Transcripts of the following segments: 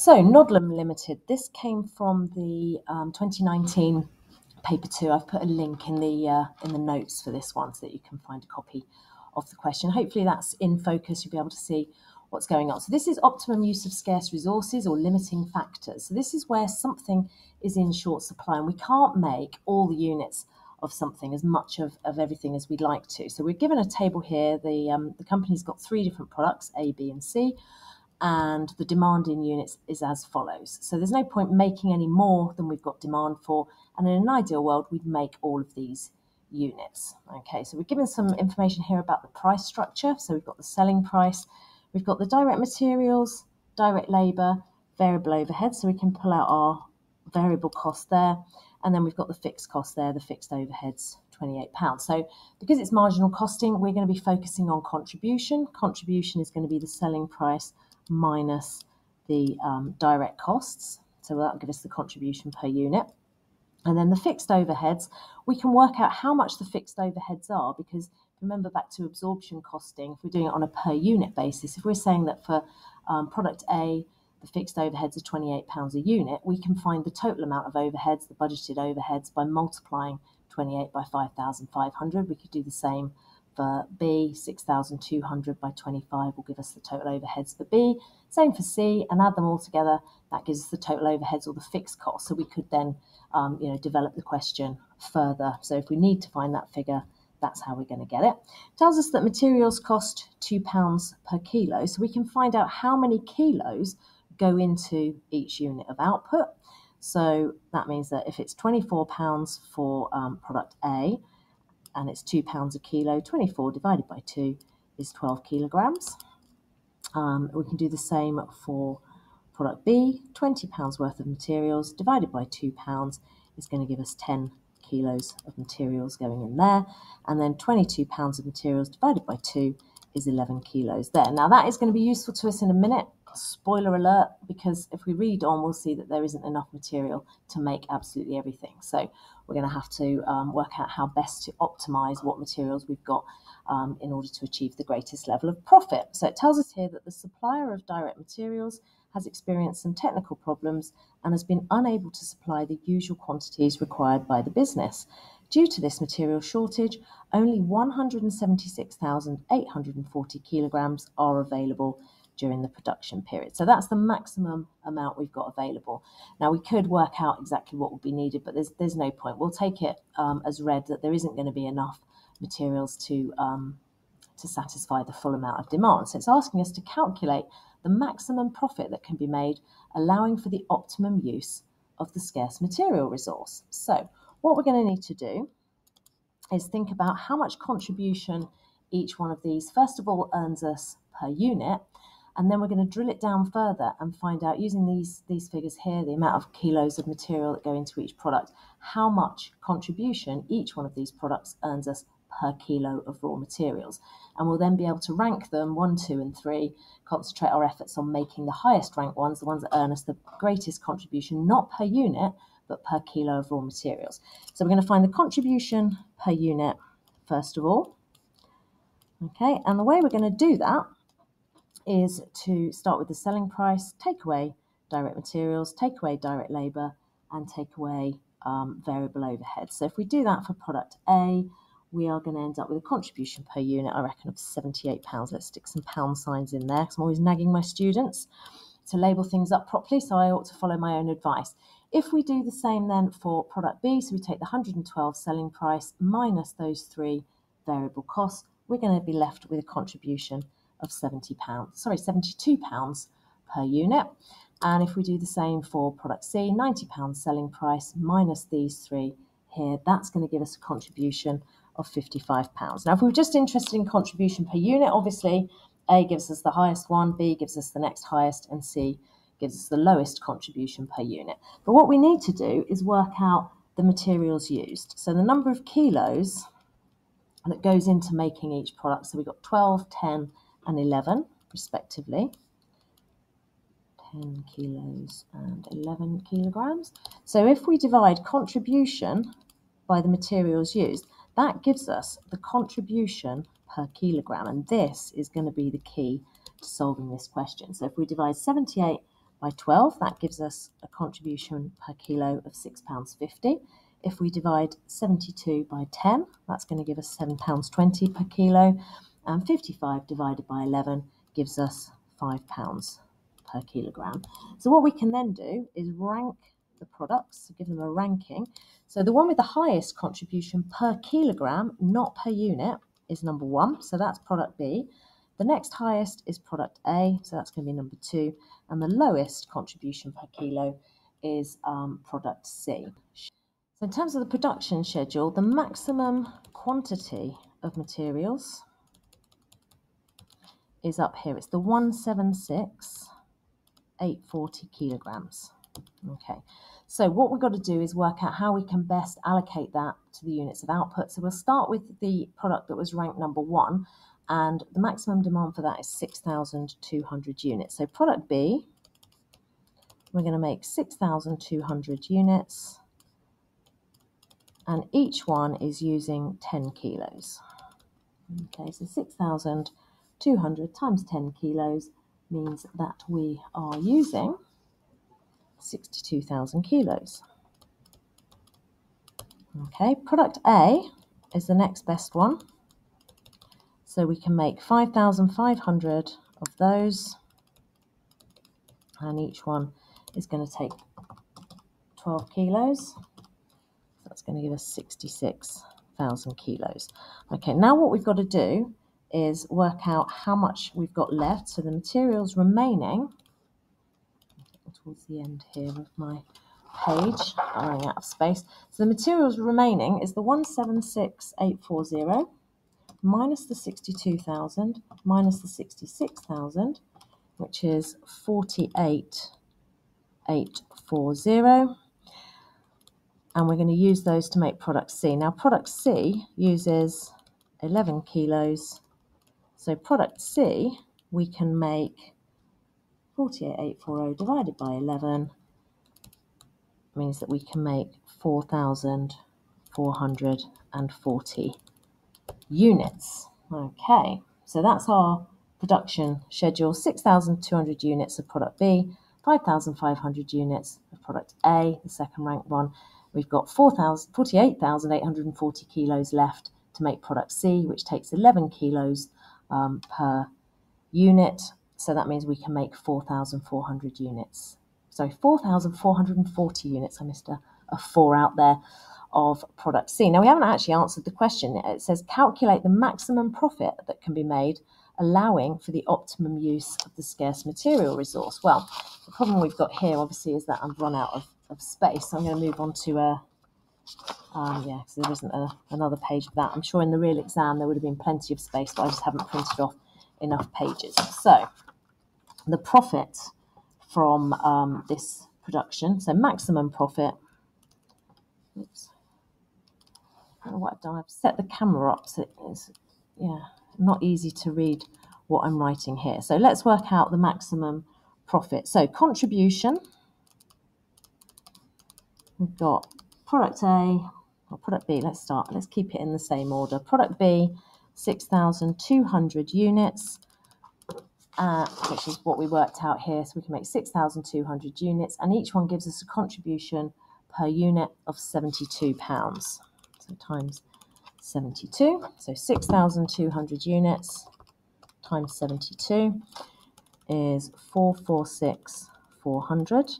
So Nodlam Limited, this came from the um, 2019 paper two. I've put a link in the uh, in the notes for this one so that you can find a copy of the question. Hopefully that's in focus. You'll be able to see what's going on. So this is optimum use of scarce resources or limiting factors. So this is where something is in short supply and we can't make all the units of something as much of, of everything as we'd like to. So we're given a table here. The, um, the company's got three different products, A, B, and C, and the demand in units is as follows. So there's no point making any more than we've got demand for. And in an ideal world, we'd make all of these units. Okay, so we're given some information here about the price structure. So we've got the selling price, we've got the direct materials, direct labour, variable overhead. So we can pull out our variable cost there. And then we've got the fixed cost there, the fixed overheads, £28. So because it's marginal costing, we're going to be focusing on contribution. Contribution is going to be the selling price minus the um, direct costs. So that'll give us the contribution per unit. And then the fixed overheads, we can work out how much the fixed overheads are because remember back to absorption costing, if we're doing it on a per unit basis, if we're saying that for um, product A, the fixed overheads are £28 a unit, we can find the total amount of overheads, the budgeted overheads, by multiplying 28 by 5,500. We could do the same for B, 6,200 by 25 will give us the total overheads for B. Same for C, and add them all together, that gives us the total overheads or the fixed cost. So we could then, um, you know, develop the question further. So if we need to find that figure, that's how we're going to get it. it tells us that materials cost £2 per kilo, so we can find out how many kilos go into each unit of output. So that means that if it's £24 for um, product A and it's £2 a kilo, 24 divided by 2 is 12 kilograms. Um, we can do the same for product B, £20 worth of materials divided by £2 is going to give us 10 kilos of materials going in there. And then 22 pounds of materials divided by 2 is 11 kilos there. Now that is going to be useful to us in a minute spoiler alert, because if we read on, we'll see that there isn't enough material to make absolutely everything. So we're going to have to um, work out how best to optimize what materials we've got um, in order to achieve the greatest level of profit. So it tells us here that the supplier of direct materials has experienced some technical problems and has been unable to supply the usual quantities required by the business. Due to this material shortage, only 176,840 kilograms are available during the production period. So that's the maximum amount we've got available. Now we could work out exactly what would be needed, but there's there's no point. We'll take it um, as read that there isn't going to be enough materials to um, to satisfy the full amount of demand. So it's asking us to calculate the maximum profit that can be made, allowing for the optimum use of the scarce material resource. So what we're going to need to do is think about how much contribution each one of these, first of all, earns us per unit, and then we're going to drill it down further and find out using these these figures here the amount of kilos of material that go into each product how much contribution each one of these products earns us per kilo of raw materials. And we'll then be able to rank them one two and three concentrate our efforts on making the highest ranked ones the ones that earn us the greatest contribution not per unit but per kilo of raw materials. So we're going to find the contribution per unit first of all. Okay and the way we're going to do that is to start with the selling price, take away direct materials, take away direct labour, and take away um, variable overhead. So if we do that for product A, we are going to end up with a contribution per unit, I reckon, of £78. Let's stick some pound signs in there because I'm always nagging my students to label things up properly, so I ought to follow my own advice. If we do the same then for product B, so we take the 112 selling price minus those three variable costs, we're going to be left with a contribution of 70 pounds, sorry, 72 pounds per unit. And if we do the same for product C, 90 pounds selling price minus these three here, that's going to give us a contribution of 55 pounds. Now, if we are just interested in contribution per unit, obviously A gives us the highest one, B gives us the next highest, and C gives us the lowest contribution per unit. But what we need to do is work out the materials used. So the number of kilos that goes into making each product. So we've got 12, 10, and 11 respectively. 10 kilos and 11 kilograms. So if we divide contribution by the materials used, that gives us the contribution per kilogram. And this is going to be the key to solving this question. So if we divide 78 by 12, that gives us a contribution per kilo of £6.50. If we divide 72 by 10, that's going to give us £7.20 per kilo. And 55 divided by 11 gives us £5 per kilogram. So what we can then do is rank the products, give them a ranking. So the one with the highest contribution per kilogram, not per unit, is number one. So that's product B. The next highest is product A, so that's going to be number two. And the lowest contribution per kilo is um, product C. So in terms of the production schedule, the maximum quantity of materials is up here. It's the 176, 840 kilograms. Okay, so what we've got to do is work out how we can best allocate that to the units of output. So we'll start with the product that was ranked number one, and the maximum demand for that is 6,200 units. So product B, we're going to make 6,200 units and each one is using 10 kilos. Okay, so 6,200 times 10 kilos means that we are using 62,000 kilos. Okay, product A is the next best one. So we can make 5,500 of those and each one is going to take 12 kilos that's going to give us 66,000 kilos. Okay, now what we've got to do is work out how much we've got left. So the materials remaining, towards the end here of my page, I'm running out of space. So the materials remaining is the 176840 minus the 62,000 minus the 66,000, which is 48,840 and we're going to use those to make product C. Now product C uses 11 kilos, so product C we can make 48840 divided by 11 means that we can make 4,440 units. Okay, so that's our production schedule. 6,200 units of product B, 5,500 units of product A, the second ranked one, We've got 48,840 kilos left to make product C, which takes 11 kilos um, per unit. So that means we can make 4,400 units. So 4,440 units. I missed a, a four out there of product C. Now, we haven't actually answered the question. It says calculate the maximum profit that can be made, allowing for the optimum use of the scarce material resource. Well, the problem we've got here, obviously, is that I've run out of of space. So I'm going to move on to a, um, yeah, because there isn't a, another page of that. I'm sure in the real exam there would have been plenty of space, but I just haven't printed off enough pages. So the profit from um, this production, so maximum profit, oops, I don't know what I've done. I've set the camera up so it's, yeah, not easy to read what I'm writing here. So let's work out the maximum profit. So contribution, We've got product A or product B. Let's start. Let's keep it in the same order. Product B, 6,200 units, uh, which is what we worked out here. So we can make 6,200 units, and each one gives us a contribution per unit of 72 pounds. So times 72. So 6,200 units times 72 is 446,400.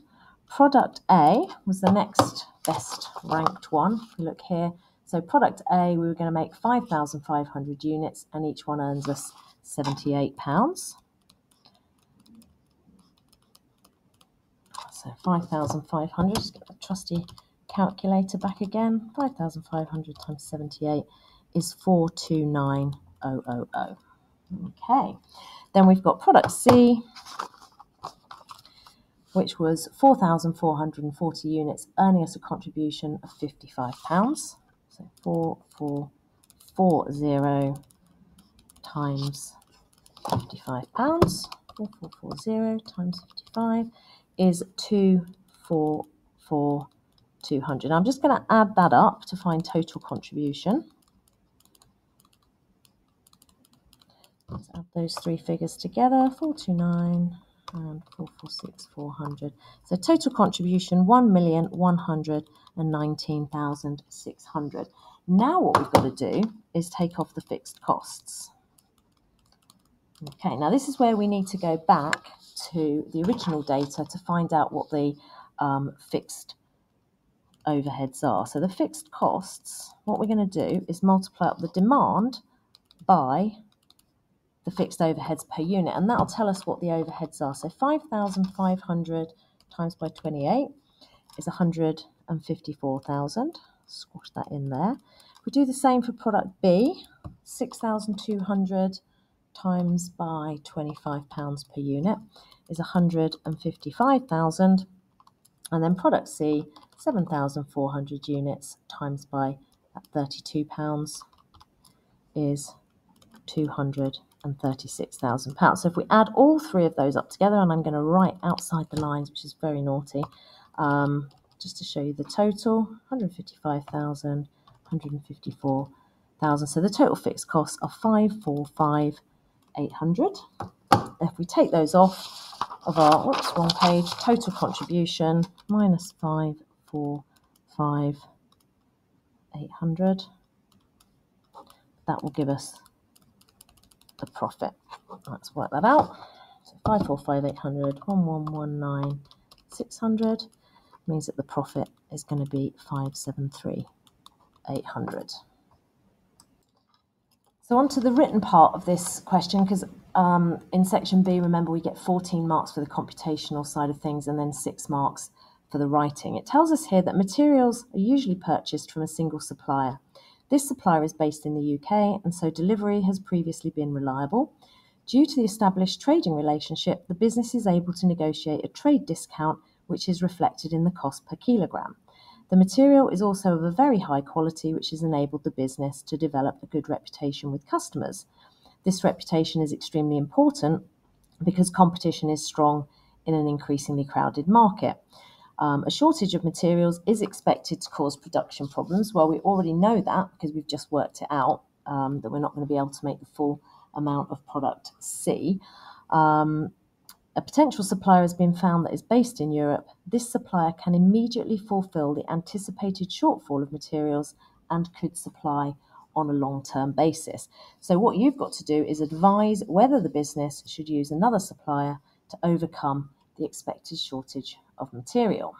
Product A was the next best ranked one. If we look here, so product A, we were going to make 5,500 units and each one earns us 78 pounds. So 5,500, just get the trusty calculator back again. 5,500 times 78 is 429,000. Okay, then we've got product C, which was 4,440 units, earning us a contribution of £55. So 4440 times £55. 4440 times 55 is 244,200. I'm just going to add that up to find total contribution. Let's add those three figures together, 429 and 446 400 so total contribution 1,119,600 now what we've got to do is take off the fixed costs. Okay now this is where we need to go back to the original data to find out what the um, fixed overheads are. So the fixed costs what we're going to do is multiply up the demand by the fixed overheads per unit, and that'll tell us what the overheads are. So 5,500 times by 28 is 154,000. Squash that in there. We do the same for product B, 6,200 times by 25 pounds per unit is 155,000. And then product C, 7,400 units times by 32 pounds is 200 and £36,000. So if we add all three of those up together, and I'm going to write outside the lines, which is very naughty, um, just to show you the total, 155,000, 154,000. So the total fixed costs are 545,800. If we take those off of our, whoops, wrong page, total contribution minus 545,800, that will give us the profit. Let's work that out. So 545800, 1119, 600 means that the profit is going to be 573800. So on to the written part of this question, because um, in section B, remember, we get 14 marks for the computational side of things and then six marks for the writing. It tells us here that materials are usually purchased from a single supplier. This supplier is based in the UK, and so delivery has previously been reliable. Due to the established trading relationship, the business is able to negotiate a trade discount, which is reflected in the cost per kilogram. The material is also of a very high quality, which has enabled the business to develop a good reputation with customers. This reputation is extremely important because competition is strong in an increasingly crowded market. Um, a shortage of materials is expected to cause production problems. Well, we already know that because we've just worked it out um, that we're not going to be able to make the full amount of product C. Um, a potential supplier has been found that is based in Europe. This supplier can immediately fulfill the anticipated shortfall of materials and could supply on a long term basis. So, what you've got to do is advise whether the business should use another supplier to overcome the expected shortage of material.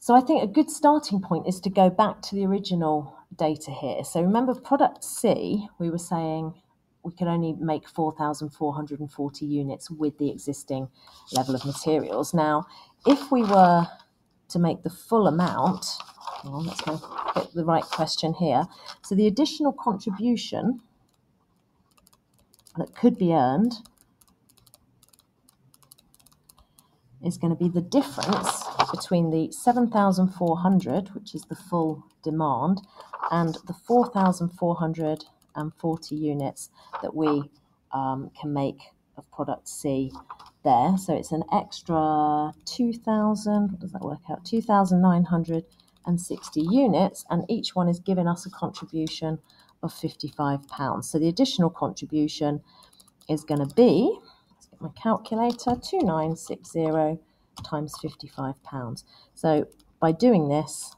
So I think a good starting point is to go back to the original data here. So remember product C, we were saying we could only make 4,440 units with the existing level of materials. Now, if we were to make the full amount, well, let's get the right question here. So the additional contribution that could be earned is going to be the difference between the 7,400, which is the full demand, and the 4,440 units that we um, can make of product C there. So it's an extra 2,000, what does that work out? 2,960 units, and each one is giving us a contribution of £55. So the additional contribution is going to be my calculator, 2960 times 55 pounds. So by doing this,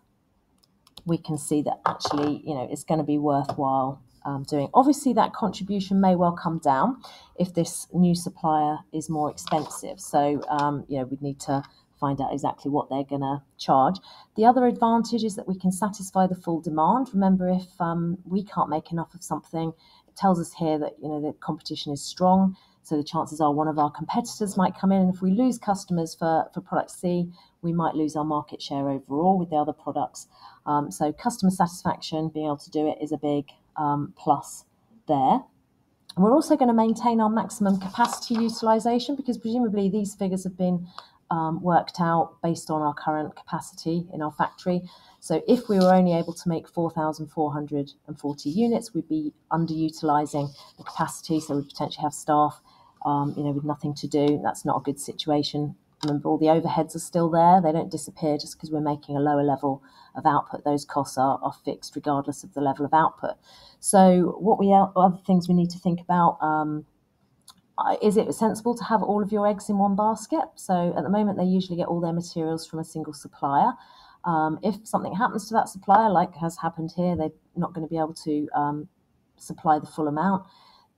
we can see that actually, you know, it's going to be worthwhile um, doing. Obviously, that contribution may well come down if this new supplier is more expensive. So, um, you know, we'd need to find out exactly what they're going to charge. The other advantage is that we can satisfy the full demand. Remember, if um, we can't make enough of something, it tells us here that, you know, the competition is strong. So the chances are one of our competitors might come in, and if we lose customers for, for product C, we might lose our market share overall with the other products. Um, so customer satisfaction, being able to do it, is a big um, plus there. And we're also going to maintain our maximum capacity utilization because presumably these figures have been um, worked out based on our current capacity in our factory. So if we were only able to make 4,440 units, we'd be underutilizing the capacity. So we'd potentially have staff um, you know, with nothing to do. That's not a good situation. Remember, all the overheads are still there. They don't disappear just because we're making a lower level of output. Those costs are, are fixed regardless of the level of output. So, what we other things we need to think about um, uh, is it sensible to have all of your eggs in one basket? So at the moment, they usually get all their materials from a single supplier. Um, if something happens to that supplier, like has happened here, they're not going to be able to um, supply the full amount,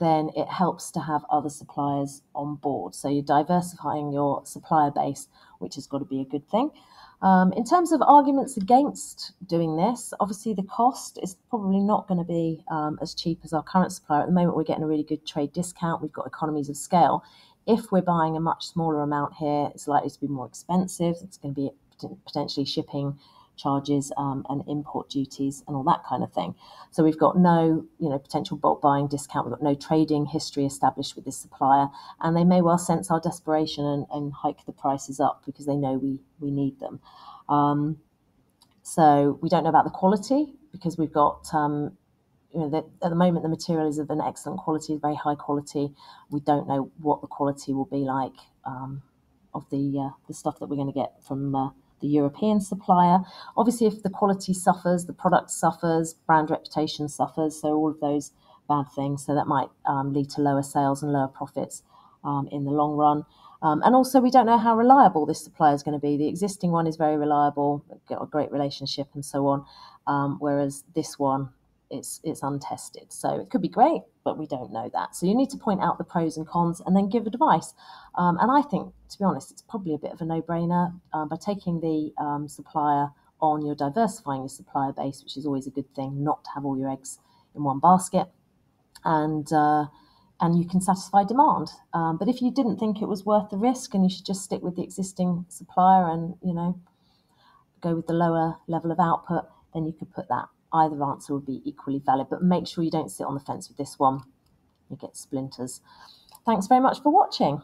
then it helps to have other suppliers on board. So you're diversifying your supplier base, which has got to be a good thing. Um, in terms of arguments against doing this, obviously the cost is probably not going to be um, as cheap as our current supplier. At the moment, we're getting a really good trade discount. We've got economies of scale. If we're buying a much smaller amount here, it's likely to be more expensive. It's going to be potentially shipping charges um, and import duties and all that kind of thing. So we've got no, you know, potential bulk buying discount. We've got no trading history established with this supplier, and they may well sense our desperation and, and hike the prices up because they know we we need them. Um, so we don't know about the quality because we've got. Um, you know, the, at the moment, the material is of an excellent quality, very high quality. We don't know what the quality will be like um, of the uh, the stuff that we're going to get from uh, the European supplier. Obviously, if the quality suffers, the product suffers, brand reputation suffers, so all of those bad things. So that might um, lead to lower sales and lower profits um, in the long run. Um, and also, we don't know how reliable this supplier is going to be. The existing one is very reliable, got a great relationship, and so on. Um, whereas this one it's it's untested. So it could be great, but we don't know that. So you need to point out the pros and cons and then give advice. Um, and I think, to be honest, it's probably a bit of a no-brainer uh, by taking the um, supplier on. You're diversifying your supplier base, which is always a good thing. Not to have all your eggs in one basket, and uh, and you can satisfy demand. Um, but if you didn't think it was worth the risk, and you should just stick with the existing supplier, and you know, go with the lower level of output, then you could put that either answer would be equally valid, but make sure you don't sit on the fence with this one. You get splinters. Thanks very much for watching.